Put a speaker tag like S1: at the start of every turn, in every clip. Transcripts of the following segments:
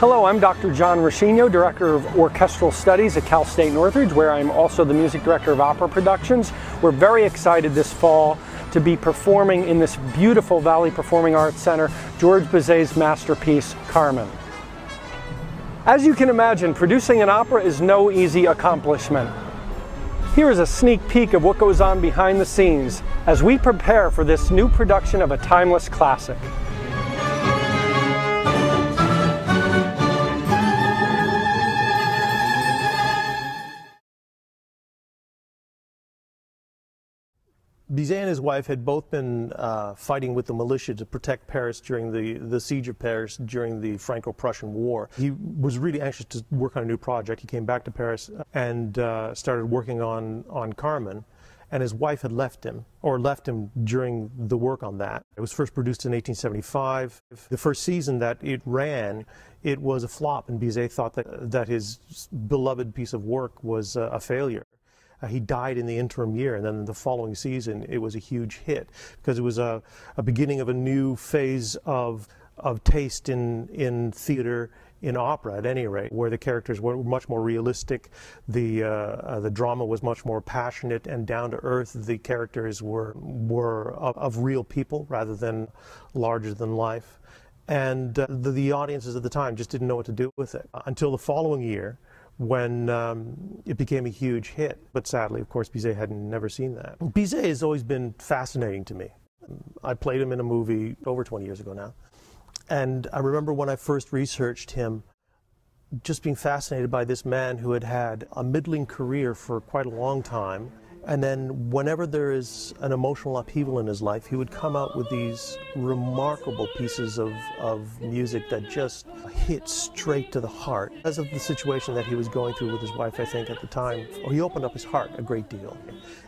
S1: Hello, I'm Dr. John Roscigno, Director of Orchestral Studies at Cal State Northridge, where I'm also the Music Director of Opera Productions. We're very excited this fall to be performing in this beautiful Valley Performing Arts Center, George Bizet's masterpiece, Carmen. As you can imagine, producing an opera is no easy accomplishment. Here is a sneak peek of what goes on behind the scenes as we prepare for this new production of a timeless classic.
S2: Bizet and his wife had both been uh, fighting with the militia to protect Paris during the, the siege of Paris during the Franco-Prussian War. He was really anxious to work on a new project. He came back to Paris and uh, started working on, on Carmen. And his wife had left him, or left him during the work on that. It was first produced in 1875. The first season that it ran, it was a flop, and Bizet thought that, that his beloved piece of work was uh, a failure. Uh, he died in the interim year, and then the following season it was a huge hit because it was a, a beginning of a new phase of of taste in in theater in opera at any rate, where the characters were much more realistic, the uh, uh, the drama was much more passionate and down to earth. The characters were were of, of real people rather than larger than life, and uh, the, the audiences at the time just didn't know what to do with it until the following year when um, it became a huge hit. But sadly, of course, Bizet had never seen that. Bizet has always been fascinating to me. I played him in a movie over 20 years ago now. And I remember when I first researched him, just being fascinated by this man who had had a middling career for quite a long time and then, whenever there is an emotional upheaval in his life, he would come out with these remarkable pieces of, of music that just hit straight to the heart. Because of the situation that he was going through with his wife, I think, at the time, he opened up his heart a great deal.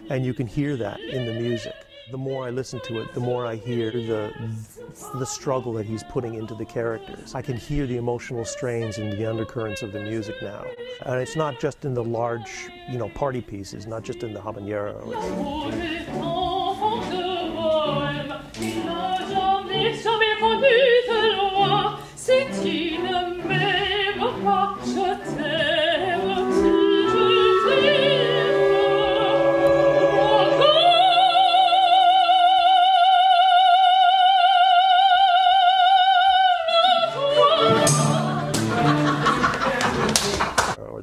S2: And you can hear that in the music. The more I listen to it, the more I hear the, the struggle that he's putting into the characters. I can hear the emotional strains and the undercurrents of the music now. And it's not just in the large, you know, party pieces, not just in the habanera.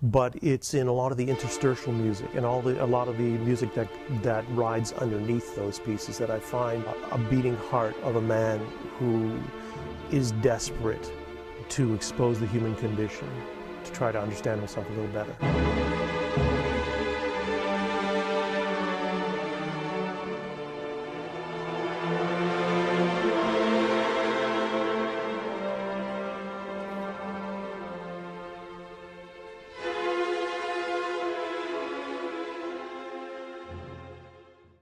S2: But it's in a lot of the interstitial music and all the, a lot of the music that, that rides underneath those pieces that I find a beating heart of a man who is desperate to expose the human condition, to try to understand himself a little better.